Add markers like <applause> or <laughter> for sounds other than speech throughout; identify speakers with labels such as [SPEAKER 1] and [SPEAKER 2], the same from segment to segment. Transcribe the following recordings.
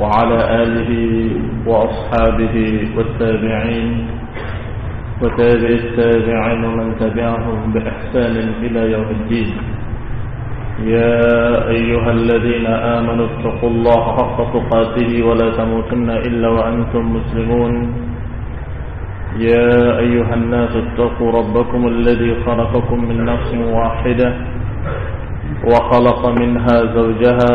[SPEAKER 1] وعلى آله وأصحابه والتابعين وتابع التابعين ومن تبعهم بإحسان إلى يوم الدين. يا أيها الذين آمنوا اتقوا الله حق تقاته ولا تموتن إلا وأنتم مسلمون. يا أيها الناس اتقوا ربكم الذي خلقكم من نفس واحدة وخلق منها زوجها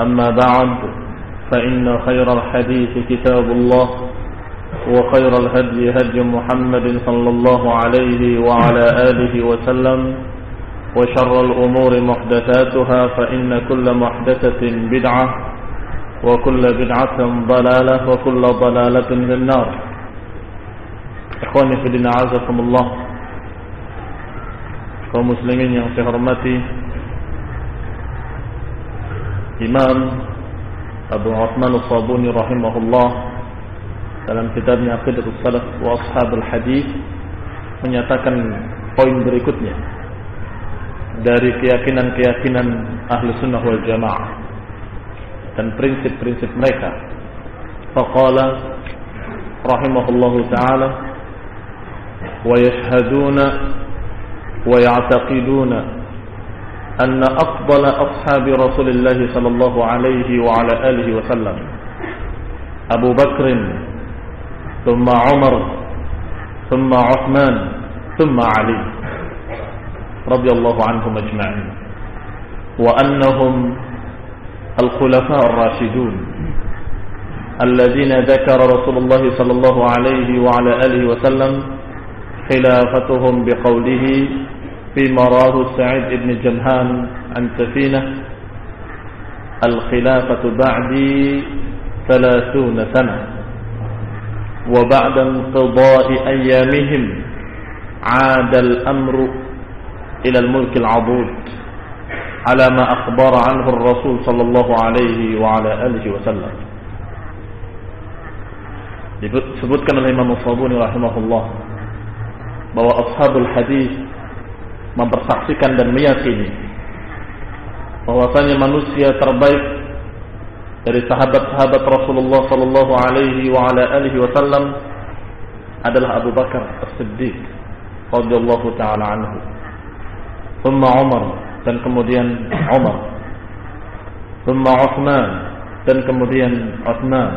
[SPEAKER 1] أما بعد فإن خير الحديث كتاب الله وخير الهدي هدي محمد صلى الله عليه وعلى آله وسلم وشر الأمور محدثاتها فإن كل محدثة بدعة وكل بدعة ضلالة وكل ضلالة في النار. إخواني في الدين عزكم الله. Kaum muslimin yang Imam Abu Uthman As-Sabuni rahimahullah dalam kitabnya Aqidatus Salaf wa Ashabul Hadis menyatakan poin berikutnya dari keyakinan-keyakinan Ahlu Sunnah wal Jamaah dan prinsip-prinsip mereka. Faqala rahimahullahu taala wa yashhaduna wa ya'taqiduna أن أفضل أصحاب رسول الله صلى الله عليه وعلى آله وسلم أبو بكر ثم عمر ثم عثمان ثم علي رضي الله عنهم أجمعين وأنهم الخلفاء الراشدون الذين ذكر رسول الله صلى الله عليه وعلى آله وسلم خلافتهم بقوله فيما راه سعيد بن جمهان عن سفينة الخلافة بعدي ثلاثون سنة وبعد انقضاء أيامهم عاد الأمر إلى الملك العضود على ما أخبر عنه الرسول صلى الله عليه وعلى آله وسلم. Disebutkan oleh Imam Sabuni rahimahullah bahwa ashabul hadis mempersaksikan dan meyakini bahwasanya manusia terbaik dari sahabat-sahabat Rasulullah sallallahu alaihi wa ala alihi wasallam adalah Abu Bakar As-Siddiq radhiyallahu taala anhu. Thumma Umar dan kemudian Umar. Thumma Uthman dan kemudian Uthman.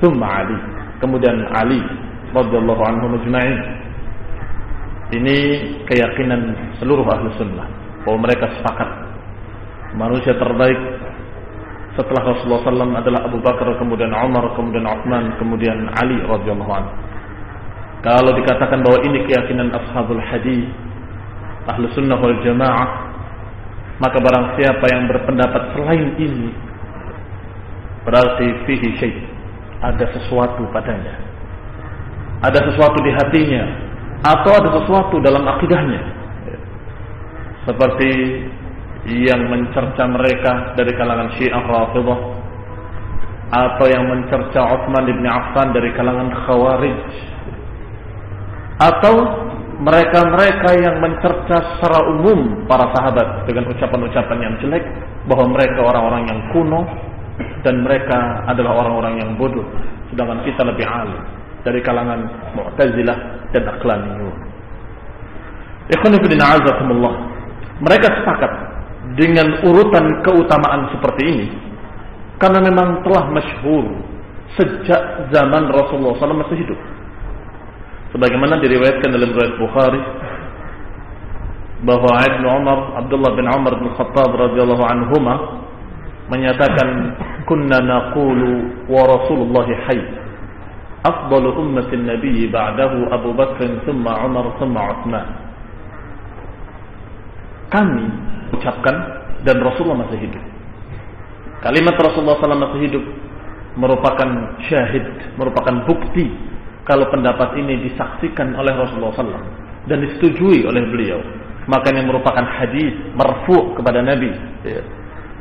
[SPEAKER 1] Thumma Ali, kemudian Ali radhiyallahu anhu majma'in. Ini keyakinan seluruh ahlu sunnah bahwa mereka sepakat manusia terbaik setelah Rasulullah SAW adalah Abu Bakar, kemudian Umar, kemudian Uthman, kemudian Ali radhiyallahu anhu. Kalau dikatakan bahwa ini keyakinan ashabul hadis, ahlu sunnah wal jamaah, maka barang siapa yang berpendapat selain ini berarti fihi syai' ada sesuatu padanya. Ada sesuatu di hatinya atau ada sesuatu dalam akidahnya. Seperti yang mencerca mereka dari kalangan Syiah Rafidhah. Atau yang mencerca Utsman bin Affan dari kalangan Khawarij. Atau mereka-mereka yang mencerca secara umum para sahabat dengan ucapan-ucapan yang jelek. Bahwa mereka orang-orang yang kuno. Dan mereka adalah orang-orang yang bodoh. Sedangkan kita lebih alim dari kalangan Mu'tazilah dan Aqlaniyun. Fillah azakumullah. Mereka sepakat dengan urutan keutamaan seperti ini karena memang telah masyhur sejak zaman Rasulullah SAW masih hidup. Sebagaimana diriwayatkan dalam riwayat Bukhari bahwa Ibn Umar, Abdullah bin Umar bin Khattab radhiyallahu anhuma menyatakan kunna naqulu wa Rasulullah hayy afdalu ummatin nabiy ba'dahu Abu Bakr thumma Umar thumma Utsman kami ucapkan dan Rasulullah masih hidup kalimat Rasulullah SAW masih hidup merupakan syahid merupakan bukti kalau pendapat ini disaksikan oleh Rasulullah SAW dan disetujui oleh beliau makanya merupakan hadis marfu kepada Nabi ya.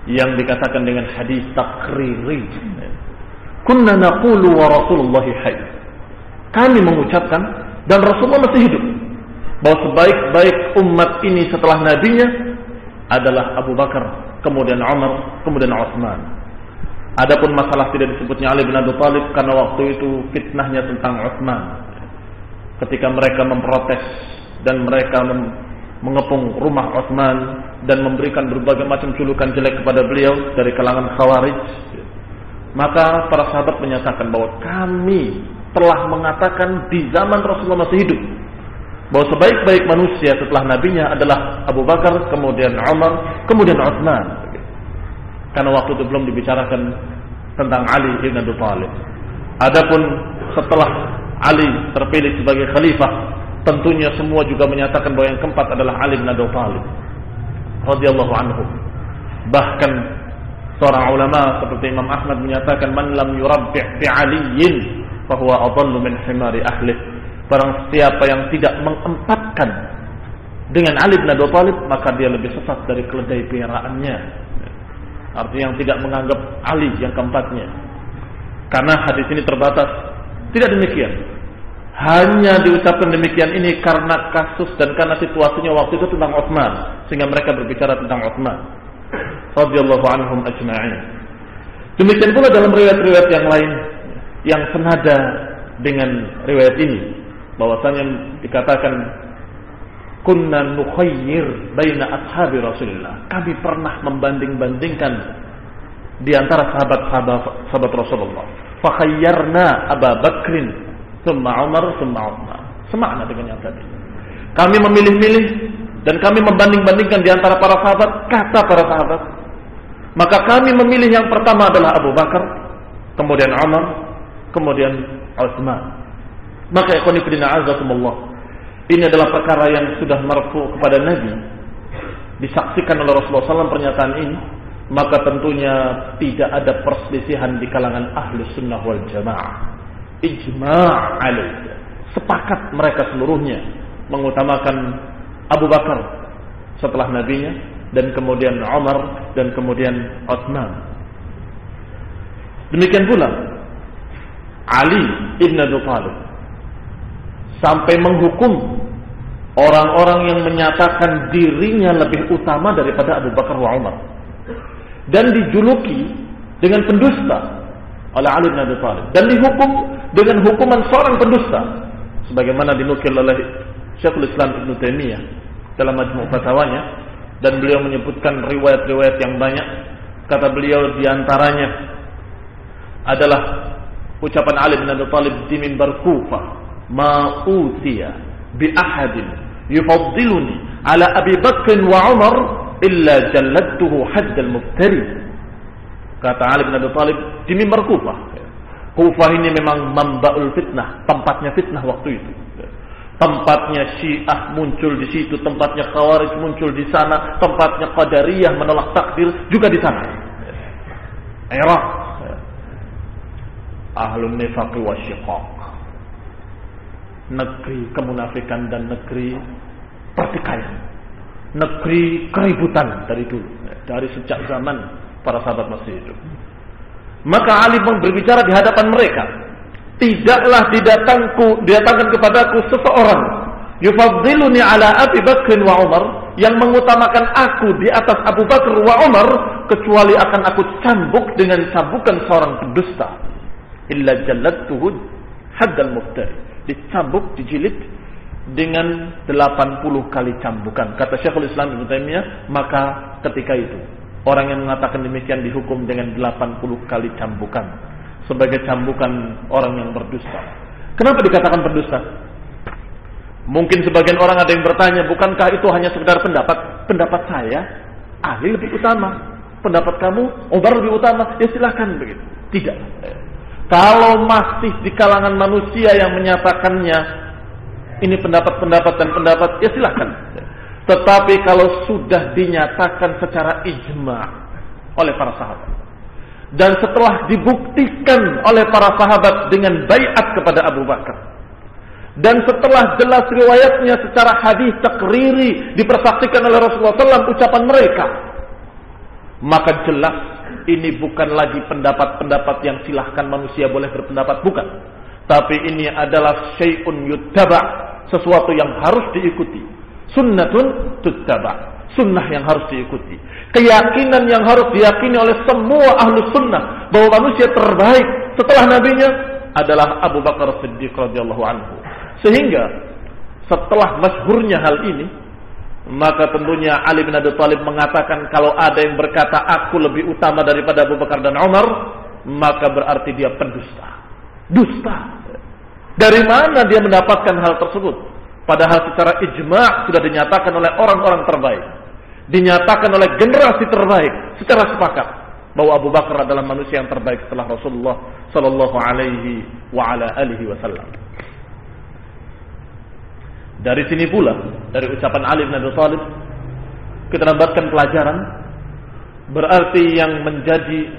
[SPEAKER 1] yang dikatakan dengan hadis takriri ya. Kunna naqulu wa Rasulullah hayy. Kami mengucapkan dan Rasulullah masih hidup. Bahwa sebaik-baik umat ini setelah nabinya adalah Abu Bakar kemudian Umar kemudian Utsman. Adapun masalah tidak disebutnya Ali bin Abi Thalib karena waktu itu fitnahnya tentang Utsman. Ketika mereka memprotes dan mereka mengepung rumah Utsman dan memberikan berbagai macam julukan jelek kepada beliau dari kalangan Khawarij. Maka para sahabat menyatakan bahwa kami telah mengatakan di zaman Rasulullah masih hidup bahwa sebaik-baik manusia setelah nabinya adalah Abu Bakar, kemudian Umar, kemudian Utsman. Karena waktu itu belum dibicarakan tentang Ali bin Abi Thalib. Adapun setelah Ali terpilih sebagai khalifah Tentunya semua juga menyatakan bahwa yang keempat adalah Ali bin Abi Thalib radhiyallahu anhu. Bahkan seorang ulama seperti Imam Ahmad menyatakan man lam yurabbi' fi Aliyin fahuwa adallu min himari ahli. Barang siapa yang tidak mengempatkan dengan Ali bin Abi Thalib maka dia lebih sesat dari keledai peliharaannya. Artinya yang tidak menganggap Ali yang keempatnya. Karena hadis ini terbatas. Tidak demikian. Hanya diucapkan demikian ini karena kasus dan karena situasinya waktu itu tentang Utsman, sehingga mereka berbicara tentang Utsman. Radhiyallahu anhum ajma'in. Demikian pula dalam riwayat-riwayat yang lain yang senada dengan riwayat ini bahwasanya dikatakan kunna nukhayyir baina ashabi Rasulullah. Kami pernah membanding-bandingkan di antara sahabat-sahabat sahabat Rasulullah. Fakhayyarna Abu Bakrin Summa Umar, summa Uthman. Semakna dengan yang tadi. Kami memilih-milih dan kami membanding-bandingkan di antara para sahabat, kata para sahabat. Maka kami memilih yang pertama adalah Abu Bakar, kemudian Umar, kemudian Uthman. Maka ikhwanifidina azakumullah. Ini adalah perkara yang sudah marfu kepada Nabi. Disaksikan oleh Rasulullah SAW pernyataan ini. Maka tentunya tidak ada perselisihan di kalangan ahli sunnah wal jamaah ijma' alaih. Sepakat mereka seluruhnya mengutamakan Abu Bakar setelah nabinya dan kemudian Umar dan kemudian Utsman. Demikian pula Ali ibn Abi Thalib sampai menghukum orang-orang yang menyatakan dirinya lebih utama daripada Abu Bakar wa Umar dan dijuluki dengan pendusta oleh Ali bin Abi Thalib dan dihukum dengan hukuman seorang pendusta sebagaimana dinukil oleh Syekhul Islam Ibn Taimiyah dalam majmu' fatwanya dan beliau menyebutkan riwayat-riwayat yang banyak kata beliau di antaranya adalah ucapan Ali bin Abi Thalib di mimbar Kufah ma utiya bi ahadin yufaddiluni ala Abi Bakr wa Umar illa jalladtuhu hadd al-muftari Kata Ali bin Abi Thalib di mimbar Kufah. Kufah ini memang mambaul fitnah, tempatnya fitnah waktu itu. Tempatnya Syiah muncul di situ, tempatnya Khawarij muncul di sana, tempatnya Qadariyah menolak takdir juga di sana. Irak. Ahlun nifaq wa syiqaq. Negeri kemunafikan dan negeri pertikaian. Negeri keributan dari dulu, dari sejak zaman para sahabat masih hidup. Maka Ali pun berbicara di hadapan mereka. Tidaklah didatangku, didatangkan kepadaku seseorang yufaddiluni ala Abi Bakr wa Umar yang mengutamakan aku di atas Abu Bakar wa Umar kecuali akan aku cambuk dengan cambukan seorang pendusta. Illa jalladtuhu haddal muftari. Dicambuk, dijilid dengan 80 kali cambukan. Kata Syekhul Islam Ibnu Taimiyah, maka ketika itu Orang yang mengatakan demikian dihukum dengan 80 kali cambukan. Sebagai cambukan orang yang berdusta. Kenapa dikatakan berdusta? Mungkin sebagian orang ada yang bertanya, bukankah itu hanya sekedar pendapat? Pendapat saya, Ali lebih utama. Pendapat kamu, Umar lebih utama. Ya silahkan begitu. Tidak. Kalau masih di kalangan manusia yang menyatakannya, ini pendapat-pendapat dan pendapat, ya silahkan. Tetapi kalau sudah dinyatakan secara ijma oleh para sahabat. Dan setelah dibuktikan oleh para sahabat dengan bayat kepada Abu Bakar dan setelah jelas riwayatnya secara hadis takriri dipersaksikan oleh Rasulullah SAW ucapan mereka. Maka jelas ini bukan lagi pendapat-pendapat yang silahkan manusia boleh berpendapat. Bukan. Tapi ini adalah syai'un yuttaba. Sesuatu yang harus diikuti. Sunnatun tuttaba. Sunnah yang harus diikuti. Keyakinan yang harus diyakini oleh semua ahlu sunnah. Bahwa manusia terbaik setelah nabinya adalah Abu Bakar Siddiq radhiyallahu anhu. Sehingga setelah masyhurnya hal ini, maka tentunya Ali bin Abi Thalib mengatakan kalau ada yang berkata aku lebih utama daripada Abu Bakar dan Umar, maka berarti dia pendusta. Dusta. Dari mana dia mendapatkan hal tersebut? Padahal secara ijma' sudah dinyatakan oleh orang-orang terbaik. Dinyatakan oleh generasi terbaik secara sepakat bahwa Abu Bakar adalah manusia yang terbaik setelah Rasulullah sallallahu alaihi wa ala alihi wasallam. Dari sini pula, dari ucapan Ali bin Abi Thalib, kita dapatkan pelajaran berarti yang menjadi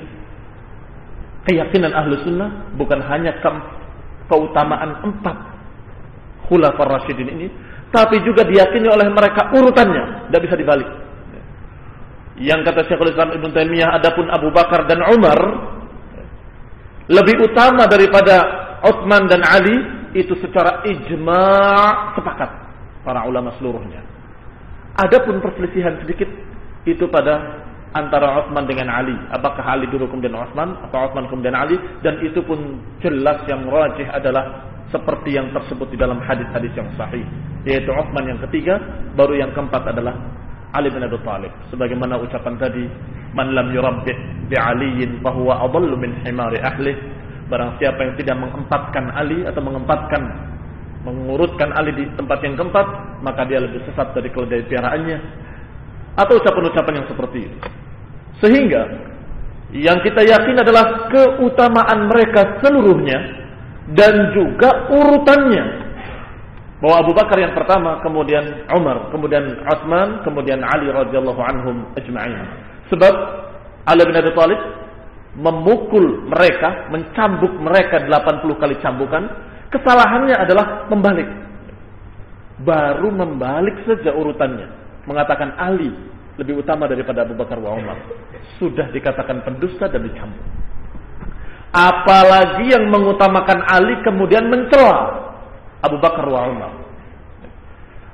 [SPEAKER 1] keyakinan ahlu sunnah bukan hanya ke keutamaan empat khulafar rasyidin ini, tapi juga diyakini oleh mereka urutannya, tidak bisa dibalik. Yang kata Syekhul Islam Ibn Taimiyah, adapun Abu Bakar dan Umar lebih utama daripada Utsman dan Ali itu secara ijma' sepakat para ulama seluruhnya. Adapun perselisihan sedikit itu pada antara Utsman dengan Ali. Apakah Ali dulu kemudian Utsman atau Utsman kemudian Ali dan itu pun jelas yang rajih adalah seperti yang tersebut di dalam hadis-hadis yang sahih yaitu Utsman yang ketiga baru yang keempat adalah Ali bin Abi Thalib sebagaimana ucapan tadi man lam yurabbi bi aliyin fa huwa adallu min himari ahli Barang siapa yang tidak mengempatkan Ali atau mengempatkan mengurutkan Ali di tempat yang keempat, maka dia lebih sesat dari keledai piaraannya. Atau ucapan-ucapan yang seperti itu. Sehingga yang kita yakin adalah keutamaan mereka seluruhnya dan juga urutannya. Bahwa Abu Bakar yang pertama, kemudian Umar, kemudian Utsman, kemudian Ali radhiyallahu anhum ajma'in. Sebab Ali bin Abi Thalib memukul mereka, mencambuk mereka 80 kali cambukan, kesalahannya adalah membalik. Baru membalik saja urutannya. Mengatakan Ali lebih utama daripada Abu Bakar wa Umar. Sudah dikatakan pendusta dan dicambuk. Apalagi yang mengutamakan Ali kemudian mencela Abu Bakar wa Umar.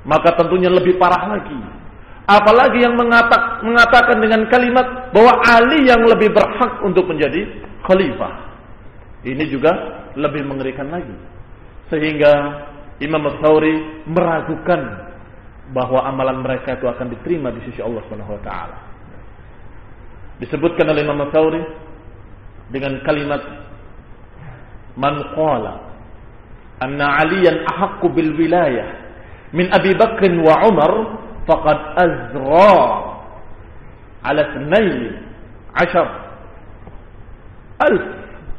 [SPEAKER 1] Maka tentunya lebih parah lagi Apalagi yang mengatak, mengatakan dengan kalimat bahwa Ali yang lebih berhak untuk menjadi khalifah. Ini juga lebih mengerikan lagi. Sehingga Imam Tsauri meragukan bahwa amalan mereka itu akan diterima di sisi Allah Subhanahu wa taala. Disebutkan oleh Imam Tsauri dengan kalimat man qala anna aliyan ahaqqu bil wilayah min Abi Bakr wa Umar faqad azra ala thnaini ashar alf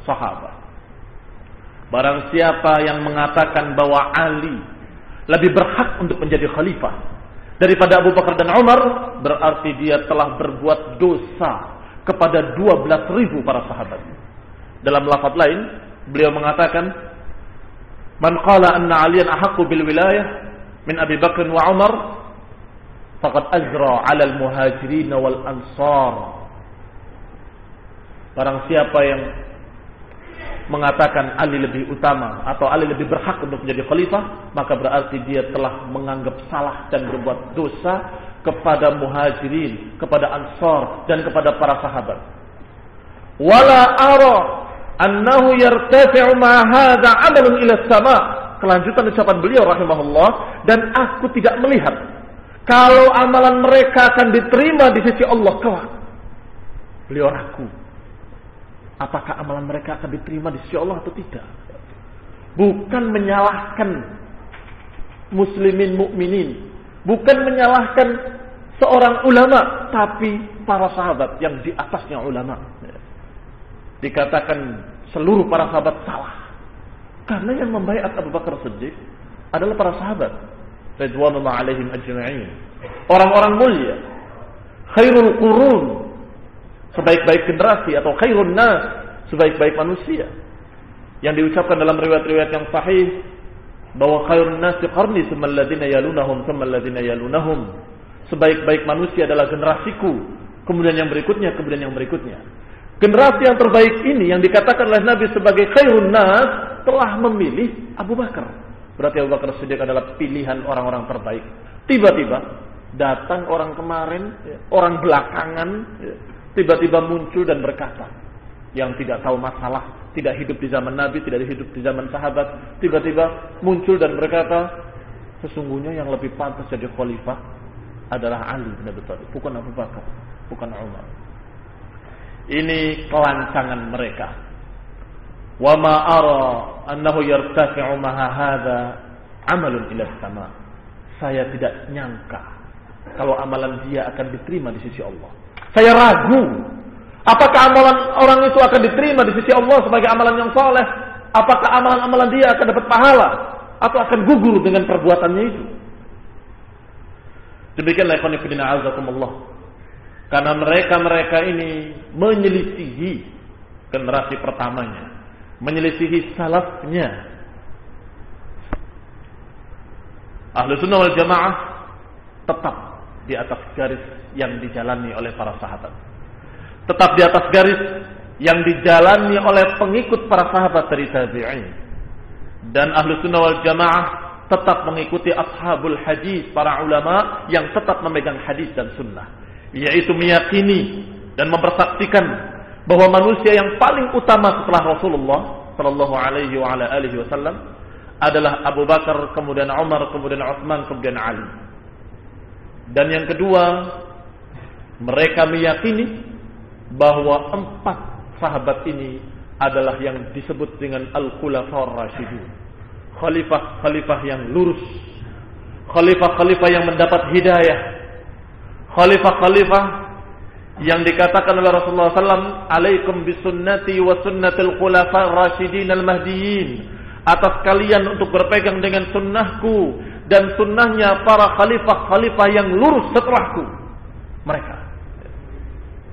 [SPEAKER 1] sahabat. Barang siapa yang mengatakan bahwa Ali lebih berhak untuk menjadi khalifah daripada Abu Bakar dan Umar, berarti dia telah berbuat dosa kepada 12 ribu para sahabat. Dalam lafaz lain, beliau mengatakan, Man qala anna aliyan ahaqqu bil wilayah min Abi Bakr wa Umar faqad azra 'ala al-muhajirin wal ansar. Barang siapa yang mengatakan Ali lebih utama atau Ali lebih berhak untuk menjadi khalifah, maka berarti dia telah menganggap salah dan berbuat dosa kepada muhajirin, kepada ansar dan kepada para sahabat. Wala ara annahu yartafi'u ma hadha 'amalun ila sama. Kelanjutan ucapan beliau rahimahullah dan aku tidak melihat kalau amalan mereka akan diterima di sisi Allah kelak. Beliau ragu. apakah amalan mereka akan diterima di sisi Allah atau tidak. Bukan menyalahkan muslimin mukminin, bukan menyalahkan seorang ulama, tapi para sahabat yang di atasnya ulama. Dikatakan seluruh para sahabat salah. Karena yang membaiat Abu Bakar Siddiq adalah para sahabat. Ridwanullah alaihim ajma'in. Orang-orang mulia. Khairul qurun. Sebaik-baik generasi atau khairun nas. Sebaik-baik manusia. Yang diucapkan dalam riwayat-riwayat yang sahih bahwa khairun nasi qarni thumma alladziina yalunahum thumma alladziina yalunahum. Sebaik-baik manusia adalah generasiku, kemudian yang berikutnya, kemudian yang berikutnya. Generasi yang terbaik ini yang dikatakan oleh Nabi sebagai khairun nas telah memilih Abu Bakar. Berarti Abu Bakar Siddiq adalah pilihan orang-orang terbaik. Tiba-tiba datang orang kemarin, orang belakangan, tiba-tiba muncul dan berkata, yang tidak tahu masalah, tidak hidup di zaman Nabi, tidak hidup di zaman sahabat, tiba-tiba muncul dan berkata, sesungguhnya yang lebih pantas jadi khalifah adalah Ali bin Abi bukan Abu Bakar, bukan Umar. Ini kelancangan mereka. Wa ma ara annahu yartafi'u maha hadha amalun ila sama. Saya tidak nyangka kalau amalan dia akan diterima di sisi Allah. Saya ragu apakah amalan orang itu akan diterima di sisi Allah sebagai amalan yang soleh. Apakah amalan-amalan dia akan dapat pahala atau akan gugur dengan perbuatannya itu. Demikianlah ikhwan fillah azakumullah. Karena mereka-mereka ini menyelisihi generasi pertamanya menyelisihi salafnya. Ahlu sunnah wal jamaah tetap di atas garis yang dijalani oleh para sahabat. Tetap di atas garis yang dijalani oleh pengikut para sahabat dari tabi'in. Dan ahlu sunnah wal jamaah tetap mengikuti ashabul hadis para ulama yang tetap memegang hadis dan sunnah. Yaitu meyakini dan mempersaksikan bahwa manusia yang paling utama setelah Rasulullah Shallallahu Alaihi Wasallam adalah Abu Bakar, kemudian Umar, kemudian Utsman, kemudian Ali. Dan yang kedua, mereka meyakini bahwa empat sahabat ini adalah yang disebut dengan Al-Khulafaur Rasyidun. Khalifah-khalifah yang lurus. Khalifah-khalifah yang mendapat hidayah. Khalifah-khalifah yang dikatakan oleh Rasulullah SAW, "Alaikum bisunnati wa sunnatil khulafa rasyidin al-mahdiyyin." Atas kalian untuk berpegang dengan sunnahku dan sunnahnya para khalifah-khalifah yang lurus setelahku. Mereka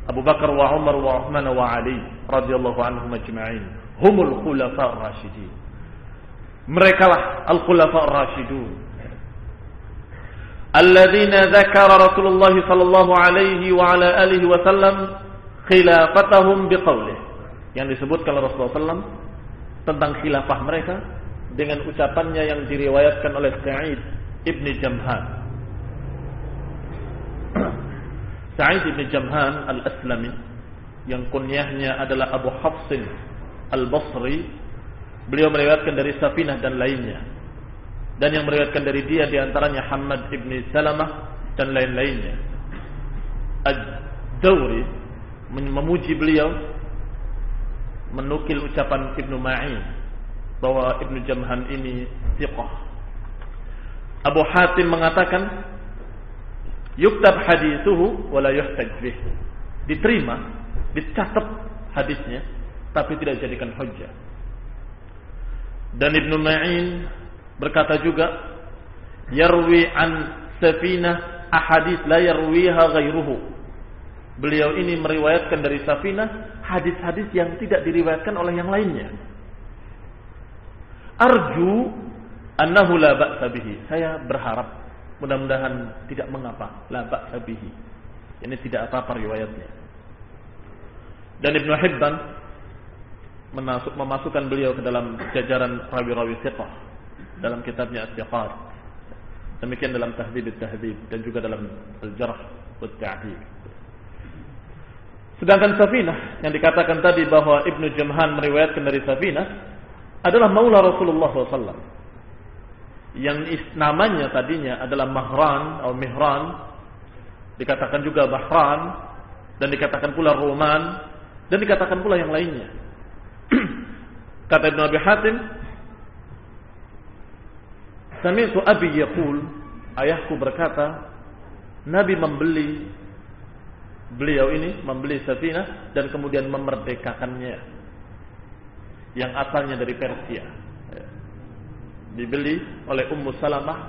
[SPEAKER 1] Abu Bakar wa Umar wa Uthman wa Ali radhiyallahu anhum ajma'in. Humul khulafa rasyidin. Mereka lah al-khulafa rasyidun الذين ذكر رسول الله صلى الله عليه وعلى آله وسلم خلافتهم بقوله yang disebutkan oleh Rasulullah SAW tentang khilafah mereka dengan ucapannya yang diriwayatkan oleh Sa'id ibn Jamhan <clears throat> Sa'id ibn Jamhan al-Aslami yang kunyahnya adalah Abu Hafsin al-Basri beliau meriwayatkan dari Safinah dan lainnya dan yang meriwayatkan dari dia di antaranya Hamad ibni Salamah dan lain-lainnya. Ad-Dawri memuji beliau menukil ucapan Ibnu Ma'in bahwa Ibnu Jamhan ini thiqah. Abu Hatim mengatakan yuktab hadithuhu wala yuhtaj bih. Diterima, dicatat hadisnya tapi tidak dijadikan hujjah. Dan Ibnu Ma'in Berkata juga, yarwi an safinah ahadith la yarwiha ghairuhu. Beliau ini meriwayatkan dari Safinah hadis-hadis yang tidak diriwayatkan oleh yang lainnya. Arju annahu la ba'sa bihi. Saya berharap mudah-mudahan tidak mengapa la ba'sa bihi. Ini tidak apa-apa riwayatnya. Dan Ibnu Hibban memasukkan beliau ke dalam jajaran rawi-rawi thiqah dalam kitabnya At-Tiqar. Demikian dalam Tahdhib At-Tahdhib dan juga dalam Al-Jarh Ta'dil. Sedangkan Safinah yang dikatakan tadi bahwa Ibnu Jamhan meriwayatkan dari Safinah adalah Maula Rasulullah SAW. Yang namanya tadinya adalah Mahran atau Mihran. Dikatakan juga Bahran dan dikatakan pula Roman Dan dikatakan pula yang lainnya. <clears throat> Kata Ibn Abi Hatim, Sami'tu Abi yaqul, ayahku berkata, Nabi membeli beliau ini membeli Safina dan kemudian memerdekakannya. Yang asalnya dari Persia. Dibeli oleh Ummu Salamah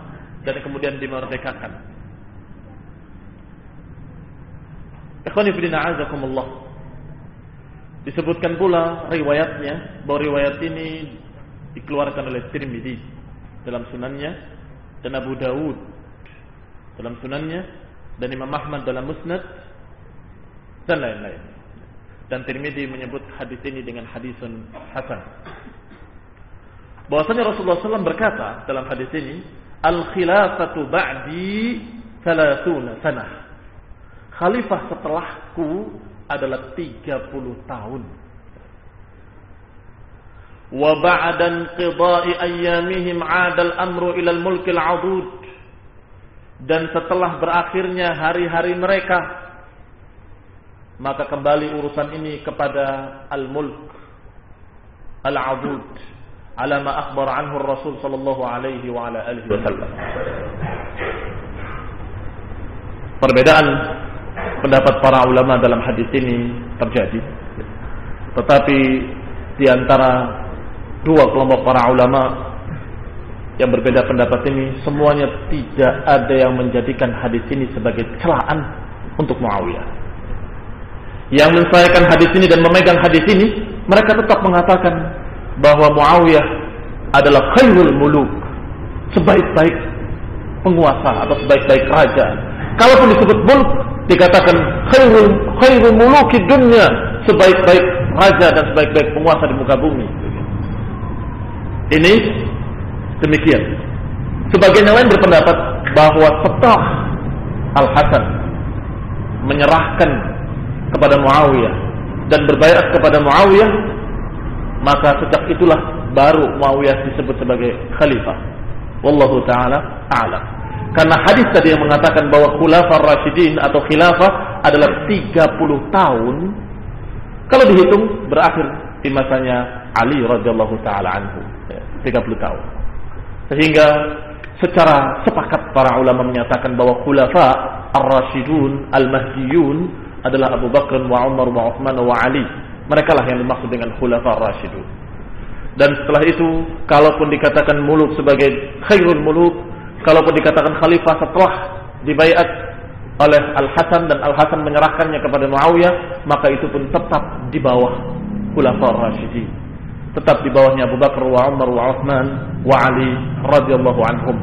[SPEAKER 1] dan kemudian dimerdekakan. Disebutkan pula riwayatnya bahwa riwayat ini dikeluarkan oleh Tirmidzi dalam sunannya dan Abu Dawud dalam sunannya dan Imam Ahmad dalam Musnad dan lain-lain. Dan Tirmidzi menyebut hadis ini dengan hadisun hasan. Bahwasanya Rasulullah SAW berkata dalam hadis ini, Al-khilafatu ba'di 30 sanah. Khalifah setelahku adalah 30 tahun. Ba'da inqida'i ayyamihim 'ada al-amru ila al-mulk al-'adud. Dan setelah berakhirnya hari-hari mereka maka kembali urusan ini kepada al-mulk al-abud ala ma akhbar anhu Rasul sallallahu alaihi wa ala alihi wasallam perbedaan pendapat para ulama dalam hadis ini terjadi. Tetapi di antara dua kelompok para ulama yang berbeda pendapat ini semuanya tidak ada yang menjadikan hadis ini sebagai celaan untuk Muawiyah yang mensayangkan hadis ini dan memegang hadis ini, mereka tetap mengatakan bahwa Muawiyah adalah khairul muluk, sebaik-baik penguasa atau sebaik-baik raja. Kalaupun disebut mulk, dikatakan khairul khairul muluki dunia, sebaik-baik raja dan sebaik-baik penguasa di muka bumi. Ini demikian. Sebagian yang lain berpendapat bahwa setelah Al Hasan menyerahkan kepada Muawiyah dan berbayat kepada Muawiyah maka sejak itulah baru Muawiyah disebut sebagai khalifah. Wallahu taala a'lam. Karena hadis tadi yang mengatakan bahwa khulafah rasyidin atau khilafah adalah 30 tahun kalau dihitung berakhir di masanya Ali radhiyallahu taala anhu 30 tahun sehingga secara sepakat para ulama menyatakan bahwa khulafa ar-rasyidun al-mahdiyun adalah Abu Bakar wa Umar wa Uthman wa Ali. Mereka lah yang dimaksud dengan khulafa rasyidun. Dan setelah itu, kalaupun dikatakan muluk sebagai khairul muluk, kalaupun dikatakan khalifah setelah dibaiat oleh Al-Hasan dan Al-Hasan menyerahkannya kepada Muawiyah, maka itu pun tetap di bawah khulafa rasyidin. Tetap di bawahnya Abu Bakar wa Umar wa Uthman wa Ali radhiyallahu anhum.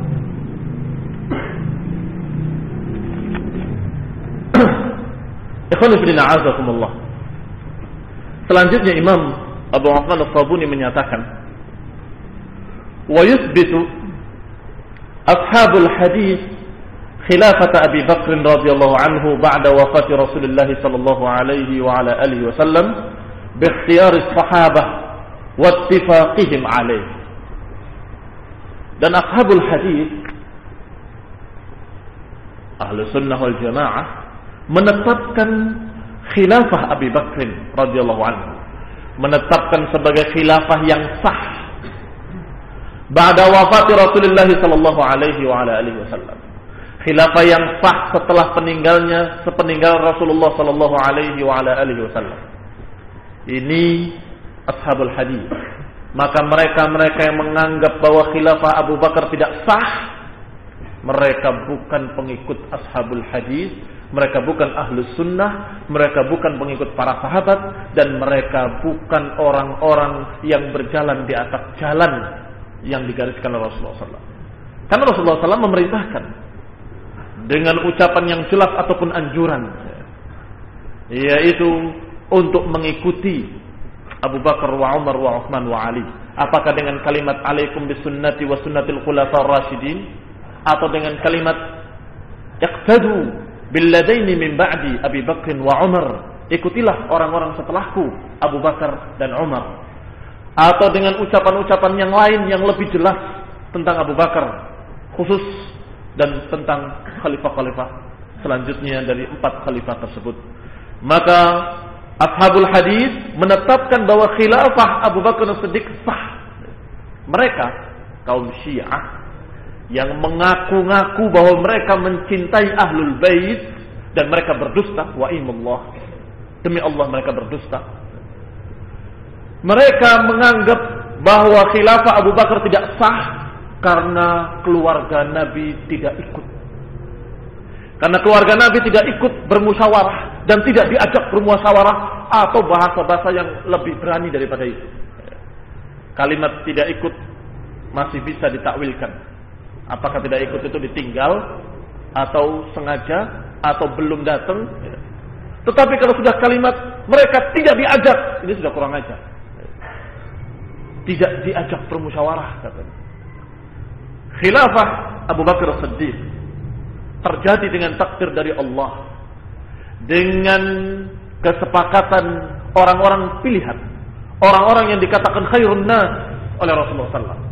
[SPEAKER 1] Ikhwan a'azakumullah. Selanjutnya Imam Abu Uthman al-Sabuni menyatakan wa yuthbitu ashabul hadis خلافة أبي بكر رضي الله عنه بعد وفاة رسول الله صلى الله عليه وعلى آله وسلم باختيار الصحابة wattifaqihim alaih. Dan ashabul hadis ahlu sunnah wal jamaah menetapkan khilafah Abi Bakr radhiyallahu anhu. Menetapkan sebagai khilafah yang sah. Ba'da wafat Rasulullah sallallahu alaihi wa ala alihi wasallam. Khilafah yang sah setelah peninggalnya sepeninggal Rasulullah sallallahu alaihi wa ala alihi wasallam. Ini ashabul hadis maka mereka-mereka yang menganggap bahwa khilafah Abu Bakar tidak sah mereka bukan pengikut ashabul hadis mereka bukan ahlu sunnah, mereka bukan pengikut para sahabat, dan mereka bukan orang-orang yang berjalan di atas jalan yang digariskan oleh Rasulullah SAW. Karena Rasulullah SAW memerintahkan dengan ucapan yang jelas ataupun anjuran, yaitu untuk mengikuti Abu Bakar wa Umar wa Uthman wa Ali. Apakah dengan kalimat alaikum bisunnati wa sunnatil khulafa rasyidin? Atau dengan kalimat iqtadu billadaini min ba'di Abi Bakr wa Umar. Ikutilah orang-orang setelahku Abu Bakar dan Umar. Atau dengan ucapan-ucapan yang lain yang lebih jelas tentang Abu Bakar khusus dan tentang khalifah-khalifah selanjutnya dari empat khalifah tersebut. Maka Ashabul hadis menetapkan bahwa khilafah Abu Bakar Siddiq sah. Mereka kaum Syiah yang mengaku-ngaku bahwa mereka mencintai ahlul bait dan mereka berdusta wa imallah. Demi Allah mereka berdusta. Mereka menganggap bahwa khilafah Abu Bakar tidak sah karena keluarga Nabi tidak ikut. Karena keluarga Nabi tidak ikut bermusyawarah dan tidak diajak bermusyawarah atau bahasa-bahasa yang lebih berani daripada itu. Kalimat tidak ikut masih bisa ditakwilkan. Apakah tidak ikut itu ditinggal atau sengaja atau belum datang? Tetapi kalau sudah kalimat mereka tidak diajak, ini sudah kurang ajar. Tidak diajak bermusyawarah katanya. Khilafah Abu Bakar Siddiq terjadi dengan takdir dari Allah. Dengan kesepakatan orang-orang pilihan. Orang-orang yang dikatakan khairun nas oleh Rasulullah SAW.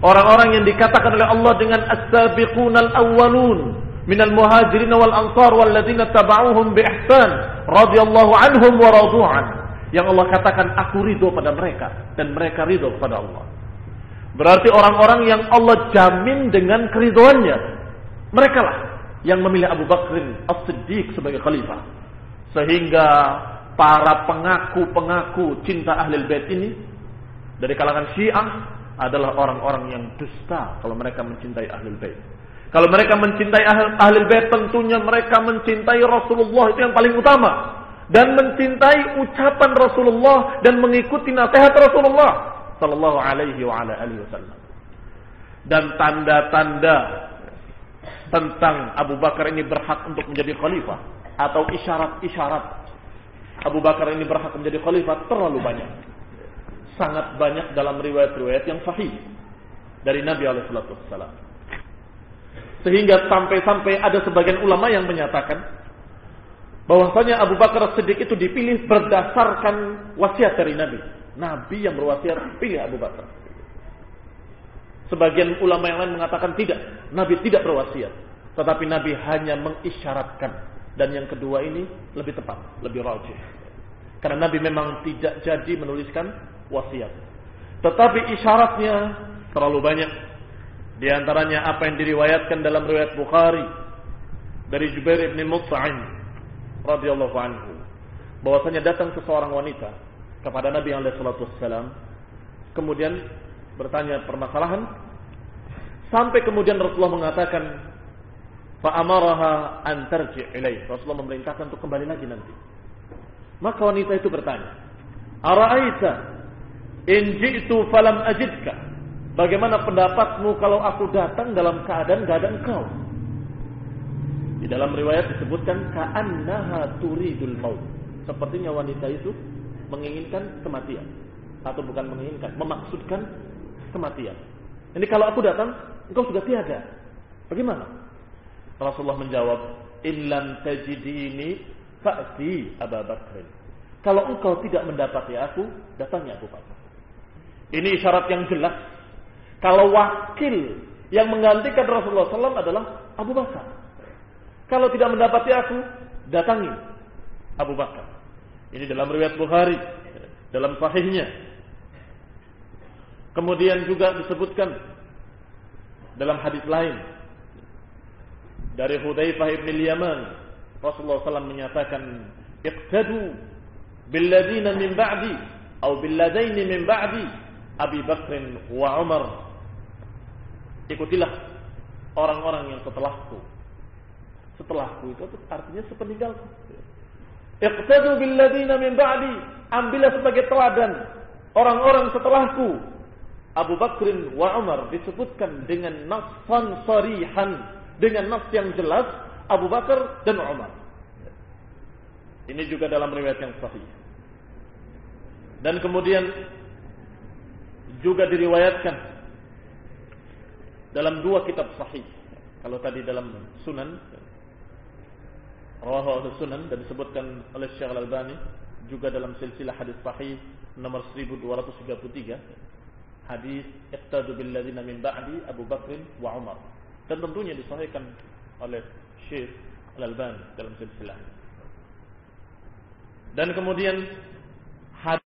[SPEAKER 1] Orang-orang yang dikatakan oleh Allah dengan as-sabiqun al-awwalun minal muhajirin wal ansar wal ladina taba'uhum bi ihsan radhiyallahu anhum wa radu'an. Yang Allah katakan aku ridho pada mereka dan mereka ridho kepada Allah. Berarti orang-orang yang Allah jamin dengan keriduannya. Mereka lah yang memilih Abu Bakr As-Siddiq sebagai khalifah. Sehingga para pengaku-pengaku cinta Ahlul Bait ini dari kalangan Syiah adalah orang-orang yang dusta kalau mereka mencintai Ahlul Bait. Kalau mereka mencintai Ahlul Bait tentunya mereka mencintai Rasulullah itu yang paling utama dan mencintai ucapan Rasulullah dan mengikuti nasihat Rasulullah sallallahu alaihi wa ala alihi wasallam. Dan tanda-tanda tentang Abu Bakar ini berhak untuk menjadi khalifah atau isyarat-isyarat Abu Bakar ini berhak menjadi khalifah terlalu banyak. Sangat banyak dalam riwayat-riwayat yang sahih dari Nabi alaihi wasallam. Sehingga sampai-sampai ada sebagian ulama yang menyatakan bahwasanya Abu Bakar Siddiq itu dipilih berdasarkan wasiat dari Nabi Nabi yang berwasiat pilih Abu Bakar. Sebagian ulama yang lain mengatakan tidak, Nabi tidak berwasiat, tetapi Nabi hanya mengisyaratkan. Dan yang kedua ini lebih tepat, lebih rajih. Karena Nabi memang tidak jadi menuliskan wasiat. Tetapi isyaratnya terlalu banyak. Di antaranya apa yang diriwayatkan dalam riwayat Bukhari dari Jubair bin Mut'im radhiyallahu anhu bahwasanya datang seseorang wanita kepada Nabi alaihi salatu wassalam. Kemudian bertanya permasalahan sampai kemudian Rasulullah mengatakan fa amaraha an ilaih. Rasulullah memerintahkan untuk kembali lagi nanti. Maka wanita itu bertanya, "Ara'aita in ji'tu falam ajidka?" Bagaimana pendapatmu kalau aku datang dalam keadaan gak ada engkau? Di dalam riwayat disebutkan ka'annaha turidul maut. Sepertinya wanita itu menginginkan kematian atau bukan menginginkan, memaksudkan kematian. Ini kalau aku datang, engkau sudah tiada. Bagaimana? Rasulullah menjawab, "Illam tajidini fa'ti Abu Bakr." Kalau engkau tidak mendapati aku, datangnya Abu Bakar. Ini isyarat yang jelas. Kalau wakil yang menggantikan Rasulullah SAW adalah Abu Bakar. Kalau tidak mendapati aku, datangi Abu Bakar. Ini dalam riwayat Bukhari, dalam sahihnya. Kemudian juga disebutkan dalam hadis lain dari Hudzaifah bin Yaman, Rasulullah SAW menyatakan, "Iqtadu billadzina min ba'di atau billadaini min ba'di Abi Bakr wa Umar." Ikutilah orang-orang yang setelahku. Setelahku itu artinya sepeninggalku. Iqtadu billadina min ba'di. Ambillah sebagai teladan orang-orang setelahku. Abu Bakrin wa Umar disebutkan dengan nasan sarihan. Dengan nas yang jelas Abu Bakar dan Umar. Ini juga dalam riwayat yang sahih. Dan kemudian juga diriwayatkan dalam dua kitab sahih. Kalau tadi dalam Sunan Rawahu Sunan dan disebutkan oleh Syekh Al-Albani juga dalam silsilah hadis sahih nomor 1233 hadis iqtadu bil ladzina min ba'di Abu Bakr wa Umar dan tentunya disahihkan oleh Syekh Al-Albani dalam silsilah Dan kemudian